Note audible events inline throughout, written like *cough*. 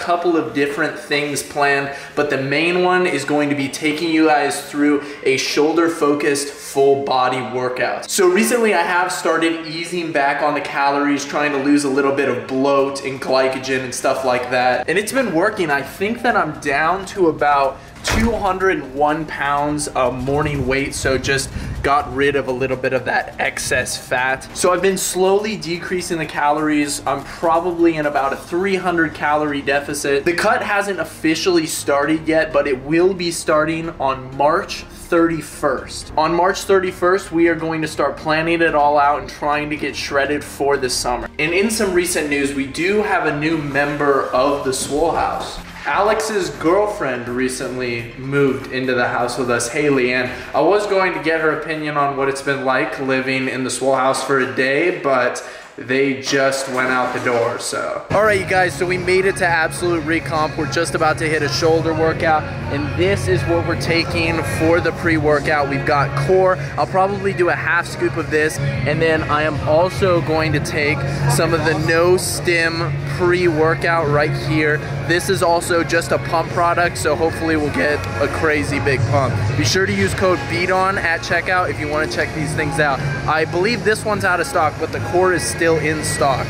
couple of different things planned, but the main one is going to be taking you guys through a shoulder focused full body workout. So recently I have started easing back on the calories, trying to lose a little bit of bloat and glycogen and stuff like that. And it's been working. I think that I'm down to about 201 pounds of morning weight, so just got rid of a little bit of that excess fat. So I've been slowly decreasing the calories. I'm probably in about a 300 calorie deficit. The cut hasn't officially started yet, but it will be starting on March 31st. On March 31st, we are going to start planning it all out and trying to get shredded for the summer. And in some recent news, we do have a new member of the Swole House. Alex's girlfriend recently moved into the house with us, Haley, and I was going to get her opinion on what it's been like living in the Swole House for a day, but they just went out the door, so. All right, you guys, so we made it to Absolute Recomp. We're just about to hit a shoulder workout, and this is what we're taking for the pre-workout. We've got core. I'll probably do a half scoop of this, and then I am also going to take some of the no stim pre-workout right here. This is also just a pump product, so hopefully we'll get a crazy big pump. Be sure to use code BDON at checkout if you wanna check these things out. I believe this one's out of stock, but the core is still in stock.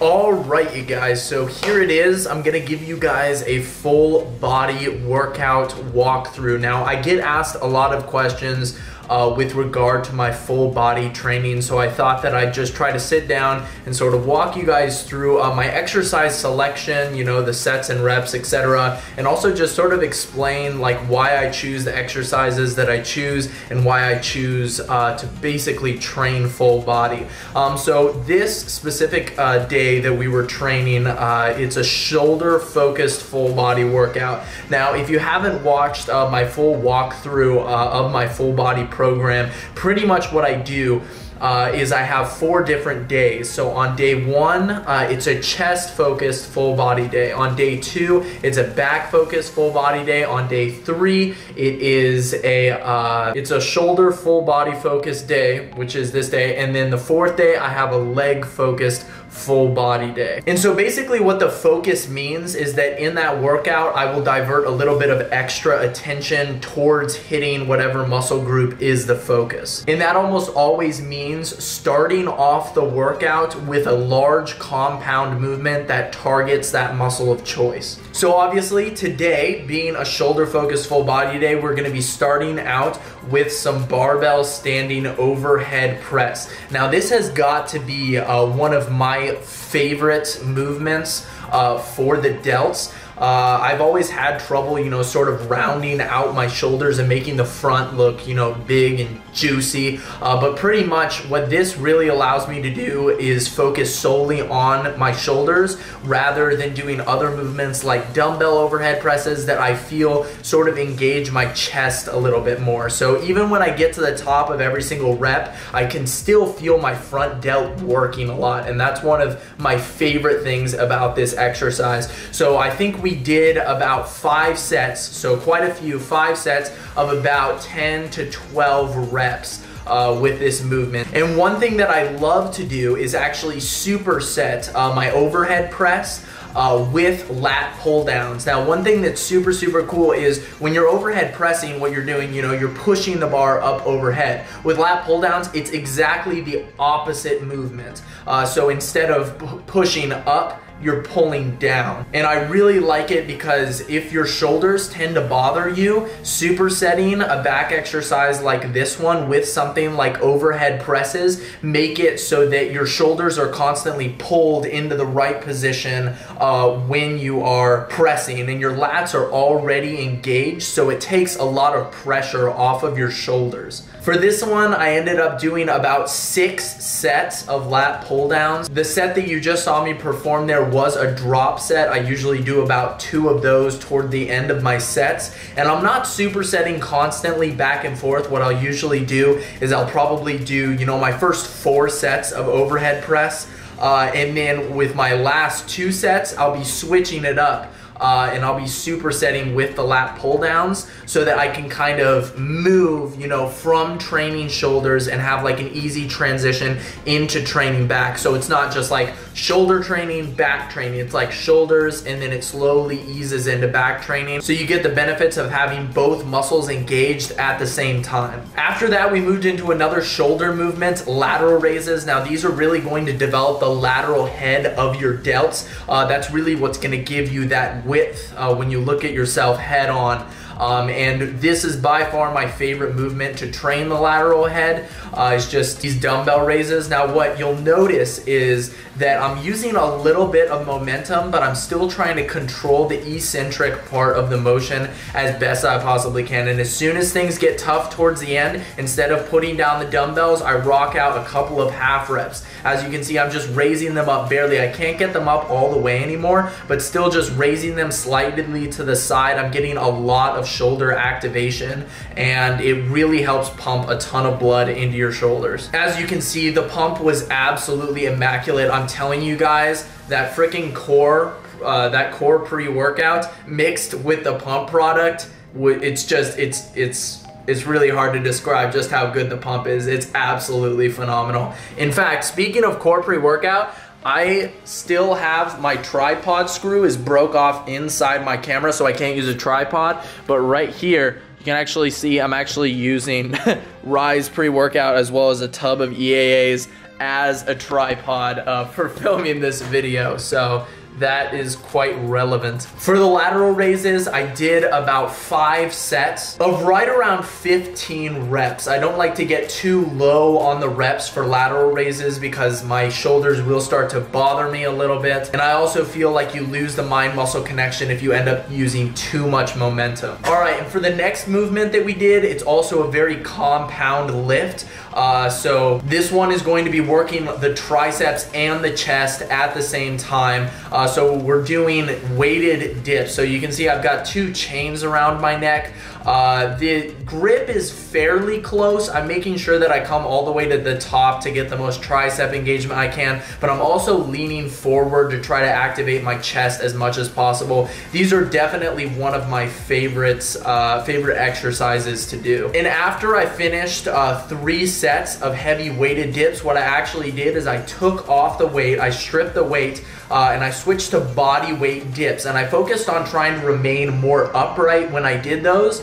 All right, you guys, so here it is. I'm gonna give you guys a full body workout walkthrough. Now, I get asked a lot of questions uh, with regard to my full body training. So I thought that I'd just try to sit down and sort of walk you guys through uh, my exercise selection, you know, the sets and reps, etc. And also just sort of explain like why I choose the exercises that I choose and why I choose uh, to basically train full body. Um, so this specific uh, day that we were training, uh, it's a shoulder focused full body workout. Now, if you haven't watched uh, my full walkthrough of my full body program, pretty much what I do uh, is I have four different days. So on day one, uh, it's a chest focused full body day. On day two, it's a back focused full body day. On day three, it is a uh, it's a shoulder full body focused day, which is this day. And then the fourth day, I have a leg focused full body day. And so basically what the focus means is that in that workout, I will divert a little bit of extra attention towards hitting whatever muscle group is the focus. And that almost always means starting off the workout with a large compound movement that targets that muscle of choice. So obviously today, being a shoulder focused full body day, we're gonna be starting out with some barbell standing overhead press. Now this has got to be uh, one of my favorite movements uh, for the delts. Uh, I've always had trouble, you know, sort of rounding out my shoulders and making the front look, you know, big and juicy. Uh, but pretty much what this really allows me to do is focus solely on my shoulders rather than doing other movements like dumbbell overhead presses that I feel sort of engage my chest a little bit more. So even when I get to the top of every single rep, I can still feel my front delt working a lot. And that's one of my favorite things about this exercise. So I think we did about five sets, so quite a few, five sets of about 10 to 12 reps. Uh, with this movement. And one thing that I love to do is actually superset uh, my overhead press uh, with lat pull downs. Now, one thing that's super, super cool is when you're overhead pressing, what you're doing, you know, you're pushing the bar up overhead. With lat pull downs, it's exactly the opposite movement. Uh, so instead of pushing up, you're pulling down. And I really like it because if your shoulders tend to bother you, supersetting a back exercise like this one with something like overhead presses, make it so that your shoulders are constantly pulled into the right position uh, when you are pressing and your lats are already engaged so it takes a lot of pressure off of your shoulders. For this one, I ended up doing about six sets of lat pull downs. The set that you just saw me perform there was a drop set. I usually do about two of those toward the end of my sets. And I'm not supersetting constantly back and forth. What I'll usually do is I'll probably do, you know, my first four sets of overhead press. Uh, and then with my last two sets, I'll be switching it up uh, and I'll be supersetting with the lat pull downs so that I can kind of move, you know, from training shoulders and have like an easy transition into training back. So it's not just like shoulder training, back training. It's like shoulders and then it slowly eases into back training. So you get the benefits of having both muscles engaged at the same time. After that, we moved into another shoulder movement, lateral raises. Now these are really going to develop the lateral head of your delts. Uh, that's really what's gonna give you that width uh, when you look at yourself head on. Um, and this is by far my favorite movement to train the lateral head. Uh, it's just these dumbbell raises. Now what you'll notice is that I'm using a little bit of momentum, but I'm still trying to control the eccentric part of the motion as best I possibly can. And as soon as things get tough towards the end, instead of putting down the dumbbells, I rock out a couple of half reps. As you can see, I'm just raising them up barely. I can't get them up all the way anymore, but still just raising them slightly to the side. I'm getting a lot of shoulder activation and it really helps pump a ton of blood into your shoulders. As you can see, the pump was absolutely immaculate. I'm telling you guys, that freaking core, uh, that core pre-workout mixed with the pump product, it's just, it's, it's, it's really hard to describe just how good the pump is. It's absolutely phenomenal. In fact, speaking of core pre-workout, I still have my tripod screw is broke off inside my camera so I can't use a tripod but right here you can actually see I'm actually using *laughs* Ryse pre-workout as well as a tub of EAAs as a tripod uh, *laughs* for filming this video. So that is quite relevant. For the lateral raises, I did about five sets of right around 15 reps. I don't like to get too low on the reps for lateral raises because my shoulders will start to bother me a little bit. And I also feel like you lose the mind muscle connection if you end up using too much momentum. All right, and for the next movement that we did, it's also a very compound lift. Uh, so this one is going to be working the triceps and the chest at the same time. Uh, Uh, so we're doing weighted dips. So you can see I've got two chains around my neck. Uh, the grip is fairly close. I'm making sure that I come all the way to the top to get the most tricep engagement I can, but I'm also leaning forward to try to activate my chest as much as possible. These are definitely one of my favorites, uh, favorite exercises to do. And after I finished uh, three sets of heavy weighted dips, what I actually did is I took off the weight, I stripped the weight, uh, and I switched to body weight dips, and I focused on trying to remain more upright when I did those.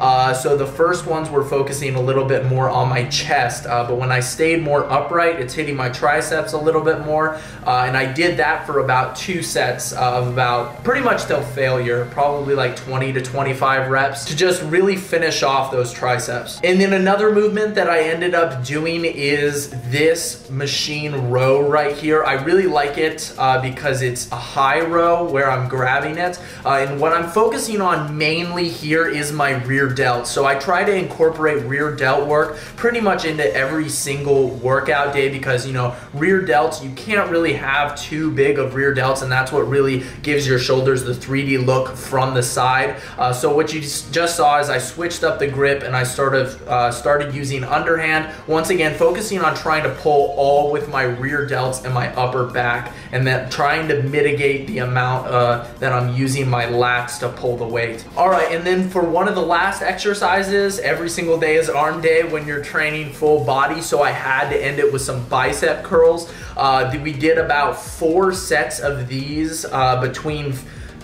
Uh, so the first ones were focusing a little bit more on my chest, uh, but when I stayed more upright, it's hitting my triceps a little bit more. Uh, and I did that for about two sets of about pretty much till failure, probably like 20 to 25 reps to just really finish off those triceps. And then another movement that I ended up doing is this machine row right here. I really like it uh, because it's a high row where I'm grabbing it. Uh, and what I'm focusing on mainly here is my rear delt. So I try to incorporate rear delt work pretty much into every single workout day because, you know, rear delts, you can't really have too big of rear delts and that's what really gives your shoulders the 3D look from the side. Uh, so what you just saw is I switched up the grip and I sort of uh, started using underhand. Once again, focusing on trying to pull all with my rear delts and my upper back and then trying to mitigate the amount uh, that I'm using my lats to pull the weight. All right, and then for one of the last exercises. Every single day is arm day when you're training full body, so I had to end it with some bicep curls. Uh, we did about four sets of these uh, between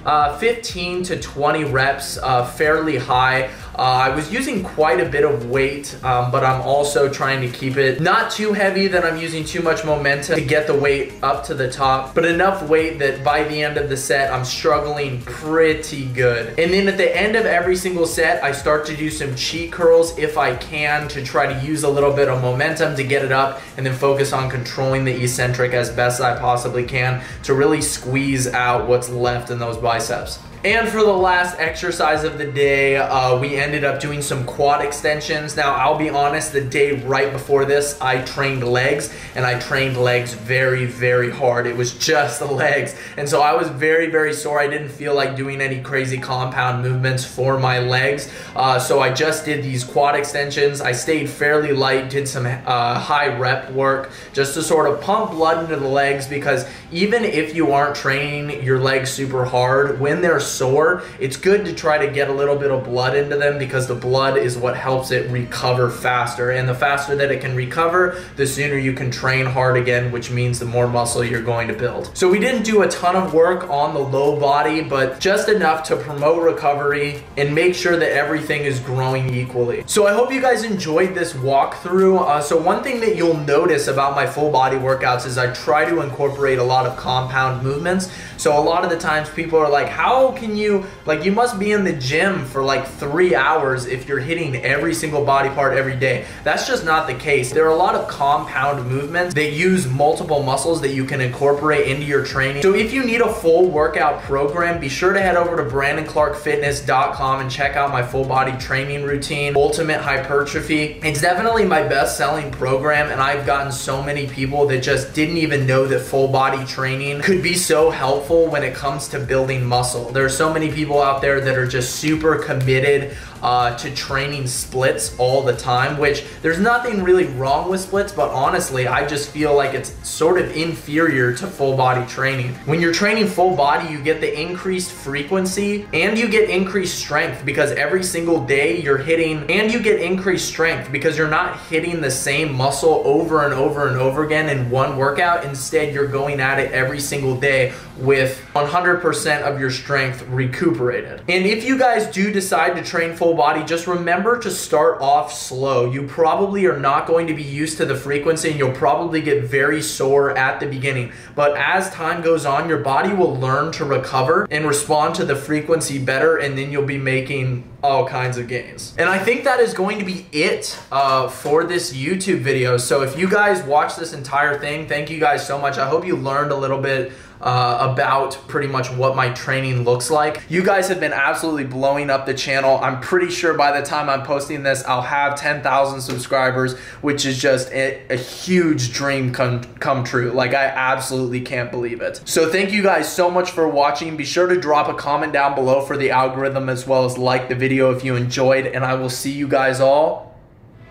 uh, 15 to 20 reps, uh, fairly high. Uh, I was using quite a bit of weight, um, but I'm also trying to keep it not too heavy that I'm using too much momentum to get the weight up to the top, but enough weight that by the end of the set, I'm struggling pretty good. And then at the end of every single set, I start to do some cheat curls if I can to try to use a little bit of momentum to get it up and then focus on controlling the eccentric as best I possibly can to really squeeze out what's left in those biceps. And for the last exercise of the day, uh, we ended up doing some quad extensions. Now, I'll be honest, the day right before this, I trained legs, and I trained legs very, very hard. It was just the *laughs* legs. And so I was very, very sore. I didn't feel like doing any crazy compound movements for my legs. Uh, so I just did these quad extensions. I stayed fairly light, did some uh, high rep work just to sort of pump blood into the legs because even if you aren't training your legs super hard, when they're sore, it's good to try to get a little bit of blood into them because the blood is what helps it recover faster. And the faster that it can recover, the sooner you can train hard again, which means the more muscle you're going to build. So we didn't do a ton of work on the low body, but just enough to promote recovery and make sure that everything is growing equally. So I hope you guys enjoyed this walkthrough. Uh, so one thing that you'll notice about my full body workouts is I try to incorporate a lot of compound movements. So a lot of the times people are like, how can you, like you must be in the gym for like three hours if you're hitting every single body part every day. That's just not the case. There are a lot of compound movements that use multiple muscles that you can incorporate into your training. So if you need a full workout program, be sure to head over to brandonclarkfitness.com and check out my full body training routine, Ultimate Hypertrophy. It's definitely my best selling program and I've gotten so many people that just didn't even know that full body training could be so helpful when it comes to building muscle. There are so many people out there that are just super committed uh, to training splits all the time, which there's nothing really wrong with splits, but honestly, I just feel like it's sort of inferior to full body training. When you're training full body, you get the increased frequency and you get increased strength because every single day you're hitting, and you get increased strength because you're not hitting the same muscle over and over and over again in one workout. Instead, you're going at it every single day with 100% of your strength recuperated. And if you guys do decide to train full body, just remember to start off slow. You probably are not going to be used to the frequency and you'll probably get very sore at the beginning. But as time goes on, your body will learn to recover and respond to the frequency better and then you'll be making all kinds of gains. And I think that is going to be it uh, for this YouTube video. So if you guys watch this entire thing, thank you guys so much. I hope you learned a little bit uh, about pretty much what my training looks like. You guys have been absolutely blowing up the channel. I'm pretty sure by the time I'm posting this, I'll have 10,000 subscribers, which is just a, a huge dream come, come true. Like I absolutely can't believe it. So thank you guys so much for watching. Be sure to drop a comment down below for the algorithm as well as like the video if you enjoyed and I will see you guys all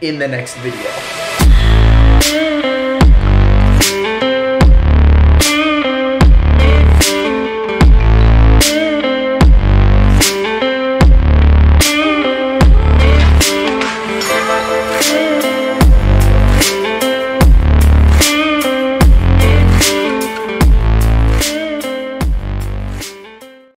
in the next video.